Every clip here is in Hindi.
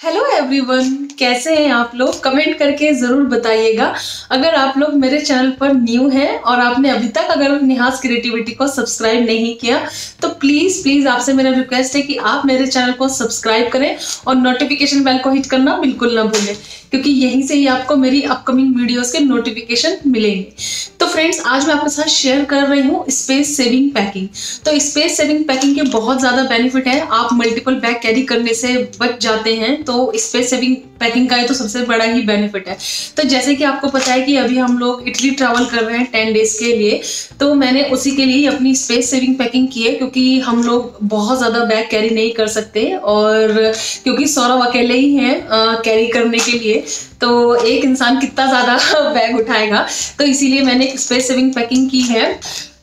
हेलो एवरीवन कैसे हैं आप लोग? कमेंट करके ज़रूर बताइएगा। अगर आप लोग मेरे चैनल पर न्यू हैं और आपने अभी तक अगर निहास क्रिएटिविटी को सब्सक्राइब नहीं किया तो प्लीज़ प्लीज़ आपसे मेरा रिक्वेस्ट है कि आप मेरे चैनल को सब्सक्राइब करें और नोटिफिकेशन बेल को हिट करना बिल्कुल ना भूलें। क्योंकि यहीं से ही आपको मेरी अपकमिंग वीडियोस के नोटिफिकेशन मिलेंगे। तो फ्रेंड्स आज मैं आपके साथ शेयर कर रही हूँ स्पेस सेविंग पैकिंग तो स्पेस सेविंग पैकिंग के बहुत ज़्यादा बेनिफिट है। आप मल्टीपल बैग कैरी करने से बच जाते हैं तो स्पेस सेविंग पैकिंग का ये तो सबसे बड़ा ही बेनिफिट है। तो जैसे कि आपको पता है कि अभी हम लोग इटली ट्रैवल कर रहे हैं टेन डेज़ के लिए तो मैंने उसी के लिए अपनी स्पेस सेविंग पैकिंग की है, क्योंकि हम लोग बहुत ज़्यादा बैग कैरी नहीं कर सकते और क्योंकि सौरभ अकेले ही हैं कैरी करने के लिए। तो एक इंसान कितना ज़्यादा बैग उठाएगा। तो इसीलिए मैंने स्पेस सेविंग पैकिंग की है।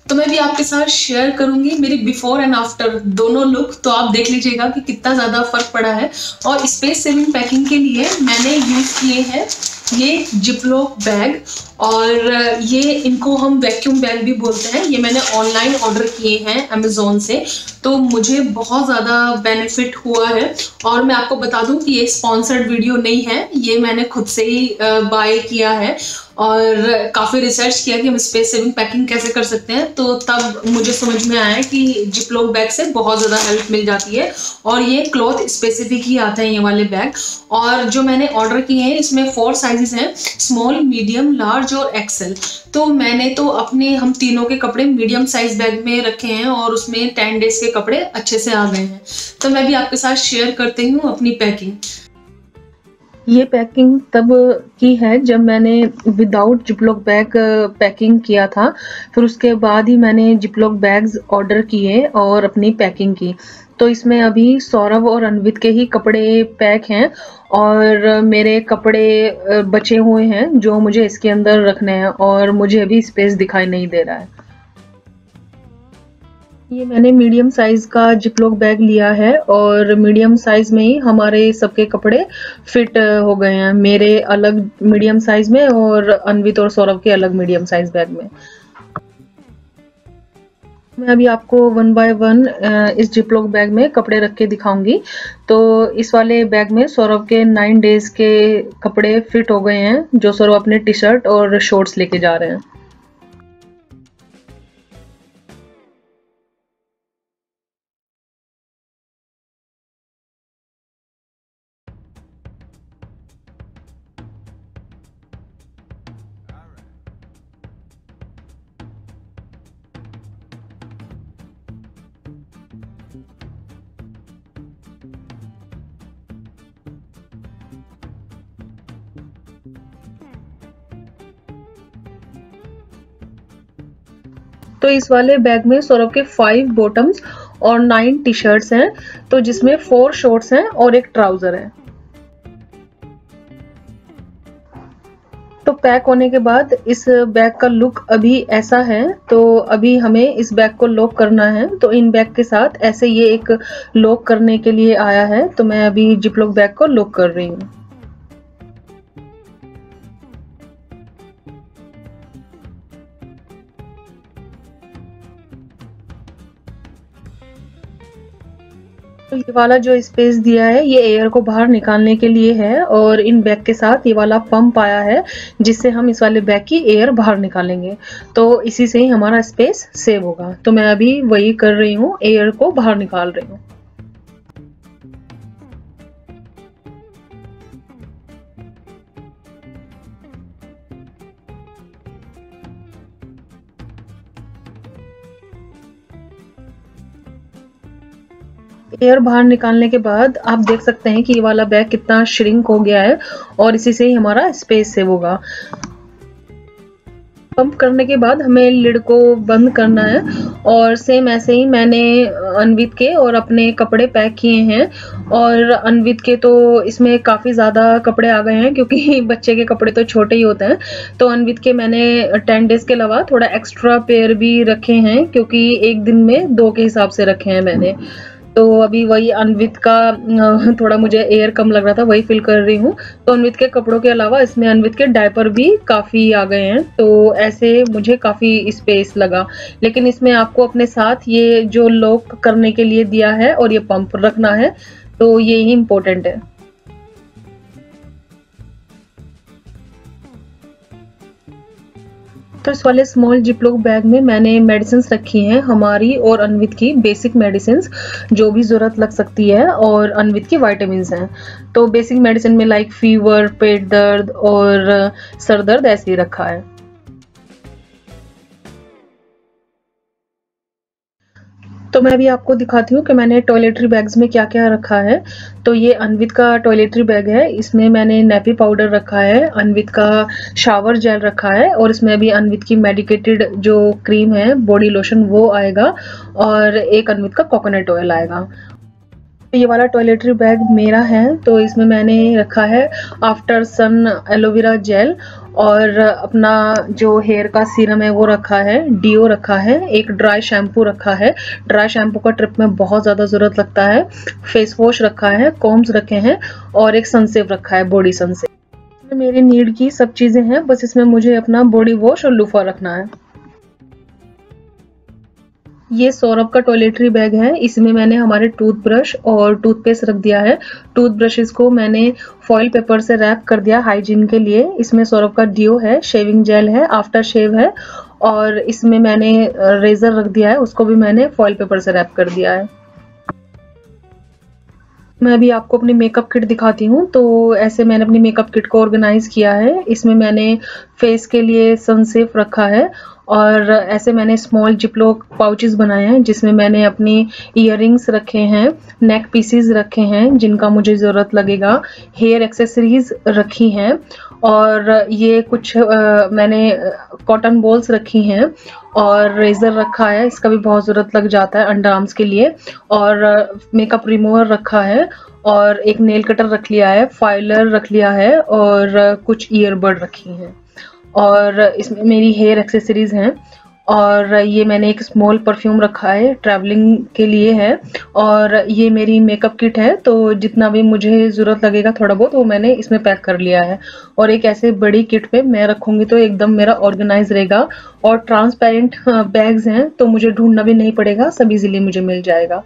तो मैं भी आपके साथ शेयर करूँगी मेरी बिफोर एंड आफ्टर दोनों लुक तो आप देख लीजिएगा कि कितना ज़्यादा फ़र्क पड़ा है। और स्पेस सेविंग पैकिंग के लिए मैंने यूज़ किए हैं ये जिपलॉक बैग और ये इनको हम वैक्यूम बैग भी बोलते हैं। ये मैंने ऑनलाइन ऑर्डर किए हैं अमेजोन से। तो मुझे बहुत ज़्यादा बेनिफिट हुआ है। और मैं आपको बता दूँ कि ये स्पॉन्सर्ड वीडियो नहीं है। ये मैंने खुद से ही बाय किया है। और काफ़ी रिसर्च किया कि हम स्पेस सेविंग पैकिंग कैसे कर सकते हैं। तो तब मुझे समझ में आया कि जिपलॉक बैग से बहुत ज़्यादा हेल्प मिल जाती है और ये क्लॉथ स्पेसिफिक ही आते हैं ये वाले बैग और जो मैंने ऑर्डर किए हैं, इसमें फोर साइजेस हैं स्मॉल मीडियम लार्ज और एक्सेल तो मैंने तो अपने, हम तीनों के कपड़े मीडियम साइज़ बैग में रखे हैं और उसमें टेन डेज़ के कपड़े अच्छे से आ गए हैं। तो मैं भी आपके साथ शेयर करती हूँ अपनी पैकिंग ये पैकिंग तब की है जब मैंने विदाउट जिपलॉक बैग पैकिंग किया था। फिर उसके बाद ही मैंने जिपलॉक बैग्स ऑर्डर किए और अपनी पैकिंग की। तो इसमें अभी सौरभ और अनवित के ही कपड़े पैक हैं और मेरे कपड़े बचे हुए हैं जो मुझे इसके अंदर रखने हैं और मुझे अभी स्पेस दिखाई नहीं दे रहा है। ये मैंने मीडियम साइज़ का जिपलॉक बैग लिया है और मीडियम साइज़ में ही हमारे सबके कपड़े फिट हो गए हैं। मेरे अलग मीडियम साइज़ में और अनवित और सौरभ के अलग मीडियम साइज़ बैग में। मैं अभी आपको वन बाय वन इस जिपलॉक बैग में कपड़े रख के दिखाऊँगी। तो इस वाले बैग में सौरभ के नाइन डेज़ के कपड़े फिट हो गए हैं, जो सौरभ अपने टी शर्ट और शॉर्ट्स लेके जा रहे हैं। तो इस वाले बैग में सौरभ के फाइव बॉटम्स और नाइन टी शर्ट्स हैं। तो जिसमें फोर शॉर्ट्स हैं और एक ट्राउज़र है। तो पैक होने के बाद इस बैग का लुक अभी ऐसा है तो अभी हमें इस बैग को लॉक करना है। तो इन बैग के साथ ऐसे ये एक लॉक करने के लिए आया है। तो मैं अभी जिपलॉक बैग को लॉक कर रही हूँ। तो ये वाला जो स्पेस दिया है, ये एयर को बाहर निकालने के लिए है और इन बैग के साथ ये वाला पंप आया है, जिससे हम इस वाले बैग की एयर बाहर निकालेंगे। तो इसी से ही हमारा स्पेस सेव होगा। तो मैं अभी वही कर रही हूँ एयर को बाहर निकाल रही हूँ। एयर बाहर निकालने के बाद आप देख सकते हैं कि ये वाला बैग कितना श्रिंक हो गया है और इसी से ही हमारा स्पेस सेव होगा। पंप करने के बाद हमें लिड को बंद करना है और सेम ऐसे ही मैंने अनवित के और अपने कपड़े पैक किए हैं और अनवित के तो इसमें काफ़ी ज़्यादा कपड़े आ गए हैं क्योंकि बच्चे के कपड़े तो छोटे ही होते हैं। तो अनवित के मैंने टेन डेज़ के अलावा थोड़ा एक्स्ट्रा पेयर भी रखे हैं क्योंकि एक दिन में दो के हिसाब से रखे हैं मैंने। तो अभी वही अनवित का थोड़ा मुझे एयर कम लग रहा था, वही फिल कर रही हूँ। तो अनवित के कपड़ों के अलावा इसमें अनवित के डायपर भी काफ़ी आ गए हैं। तो ऐसे मुझे काफ़ी स्पेस लगा। लेकिन इसमें आपको अपने साथ ये जो लॉक करने के लिए दिया है और ये पंप रखना है तो ये ही इम्पोर्टेंट है। इस वाले स्मॉल जिपलॉक बैग में मैंने मेडिसिन रखी हैं, हमारी और अनवित की बेसिक मेडिसिन जो भी ज़रूरत लग सकती है, और अनवित की वाइटामिन हैं। तो बेसिक मेडिसिन में लाइक फीवर पेट दर्द और, सर दर्द ऐसे ही रखा है। तो मैं भी आपको दिखाती हूँ कि मैंने टॉयलेटरी बैग्स में क्या क्या रखा है। तो ये अनवित का टॉयलेटरी बैग है। इसमें मैंने नेपी पाउडर रखा है अनवित का शावर जेल रखा है और इसमें अभी अनवित की मेडिकेटेड जो क्रीम है बॉडी लोशन वो आएगा और एक अनवित का कोकोनट ऑयल आएगा। ये वाला टॉयलेटरी बैग मेरा है तो इसमें मैंने रखा है आफ्टर सन एलोवेरा जेल और अपना जो हेयर का सीरम है वो रखा है डीओ रखा है, एक ड्राई शैम्पू रखा है। ड्राई शैम्पू का ट्रिप में बहुत ज़्यादा ज़रूरत लगता है। फेस वॉश रखा है कॉम्स रखे हैं और एक सनसेव रखा है बॉडी सनसेव मेरी नीड की सब चीज़ें हैं, बस इसमें मुझे अपना बॉडी वॉश और लूफा रखना है। ये सौरभ का टॉयलेटरी बैग है। इसमें मैंने हमारे टूथब्रश और टूथपेस्ट रख दिया है। टूथब्रशेस को मैंने फॉइल पेपर से रैप कर दिया हाइजीन के लिए। इसमें सौरभ का डिओ है शेविंग जेल है आफ्टर शेव है। और इसमें मैंने रेजर रख दिया है, उसको भी मैंने फॉइल पेपर से रैप कर दिया है। मैं अभी आपको अपनी मेकअप किट दिखाती हूँ। तो ऐसे मैंने अपनी मेकअप किट को ऑर्गेनाइज किया है। इसमें मैंने फेस के लिए सनसेफ रखा है। और ऐसे मैंने स्मॉल जिपलॉक पाउचेस बनाए हैं जिसमें मैंने अपनी इयर रखे हैं नेक पीसीज रखे हैं जिनका मुझे ज़रूरत लगेगा हेयर एक्सेसरीज रखी हैं और ये कुछ आ, मैंने कॉटन बॉल्स रखी हैं और रेज़र रखा है इसका भी बहुत ज़रूरत लग जाता है अंडर आर्म्स के लिए और मेकअप रिमूवर रखा है और एक नेल कटर रख लिया है फाइलर रख लिया है और कुछ ईयरबड रखी हैं। और इसमें मेरी हेयर एक्सेसरीज हैं। और ये मैंने एक स्मॉल परफ्यूम रखा है ट्रैवलिंग के लिए है। और ये मेरी मेकअप किट है तो जितना भी मुझे ज़रूरत लगेगा थोड़ा बहुत, वो मैंने इसमें पैक कर लिया है। और एक ऐसे बड़ी किट पे मैं रखूँगी तो एकदम मेरा ऑर्गेनाइज रहेगा। और ट्रांसपेरेंट बैग्स हैं तो मुझे ढूंढना भी नहीं पड़ेगा, सब इजीली मुझे मिल जाएगा।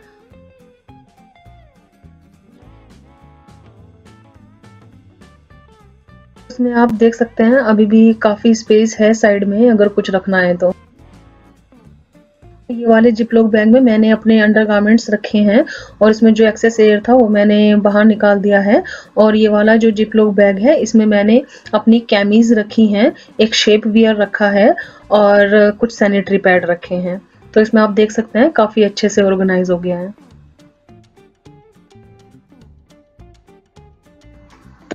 इसमें आप देख सकते हैं, अभी भी काफ़ी स्पेस है साइड में, अगर कुछ रखना है तो। ये वाले जिपलॉक बैग में मैंने अपने अंडर गारमेंट्स रखे हैं, और इसमें जो एक्सेस एयर था वो मैंने बाहर निकाल दिया है। और ये वाला जो जिपलॉक बैग है, इसमें मैंने अपनी कैमीज रखी हैं, एक शेप वियर रखा है, और कुछ सैनिटरी पैड रखे हैं। तो इसमें आप देख सकते हैं, काफ़ी अच्छे से ऑर्गेनाइज हो गया है।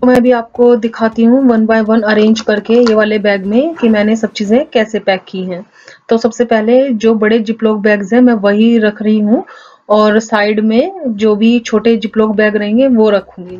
मैं भी आपको दिखाती हूँ वन बाय वन अरेंज करके ये वाले बैग में कि मैंने सब चीज़ें कैसे पैक की हैं। तो सबसे पहले जो बड़े जिपलॉक बैग्स हैं, मैं वही रख रही हूँ और साइड में जो भी छोटे जिपलॉक बैग रहेंगे, वो रखूँगी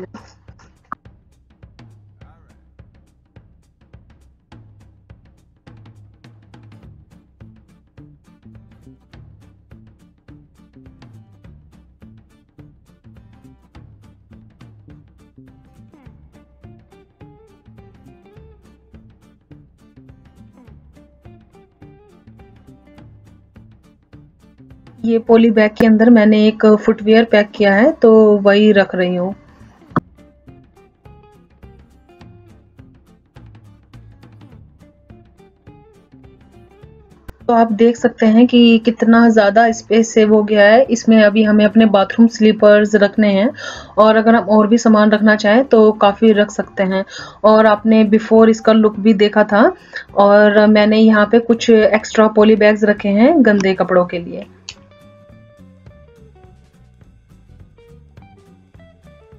ये पोली बैग के अंदर मैंने एक फुटवेयर पैक किया है तो वही रख रही हूँ। तो आप देख सकते हैं कि कितना ज़्यादा स्पेस सेव हो गया है। इसमें अभी हमें अपने बाथरूम स्लीपर्स रखने हैं, और अगर हम और भी सामान रखना चाहें तो काफ़ी रख सकते हैं। और आपने बिफोर इसका लुक भी देखा था, और मैंने यहाँ पे कुछ एक्स्ट्रा पोली बैग्स रखे हैं गंदे कपड़ों के लिए।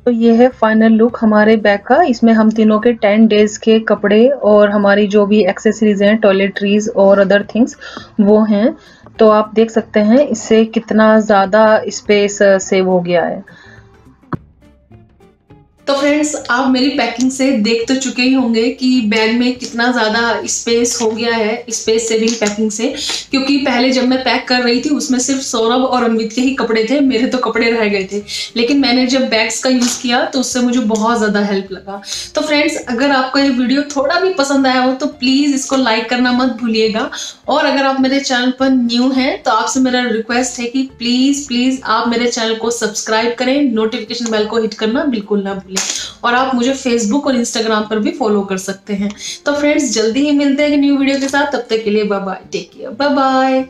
तो ये है फाइनल लुक हमारे बैग का। इसमें हम तीनों के टेन डेज़ के कपड़े और हमारी जो भी एक्सेसरीज हैं टॉयलेटरीज और अदर थिंग्स वो हैं। तो आप देख सकते हैं, इससे कितना ज़्यादा स्पेस सेव हो गया है। तो फ्रेंड्स आप मेरी पैकिंग से देख तो चुके ही होंगे कि बैग में कितना ज़्यादा स्पेस हो गया है स्पेस सेविंग पैकिंग से। क्योंकि पहले जब मैं पैक कर रही थी, उसमें सिर्फ़ सौरभ और अमित के ही कपड़े थे, मेरे तो कपड़े रह गए थे। लेकिन मैंने जब बैग्स का यूज़ किया तो उससे मुझे बहुत ज़्यादा हेल्प लगा। तो फ्रेंड्स अगर आपको ये वीडियो थोड़ा भी पसंद आया हो तो प्लीज़ इसको लाइक करना मत भूलिएगा। और अगर आप मेरे चैनल पर न्यू हैं तो आपसे मेरा रिक्वेस्ट है कि प्लीज़ प्लीज़ आप मेरे चैनल को सब्सक्राइब करें। नोटिफिकेशन बेल को हिट करना बिल्कुल ना भूलें। और आप मुझे फेसबुक और इंस्टाग्राम पर भी फॉलो कर सकते हैं। तो फ्रेंड्स जल्दी ही मिलते हैं न्यू वीडियो के साथ। तब तक के लिए bye bye take care bye